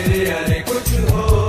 अरे अरे कुछ हो।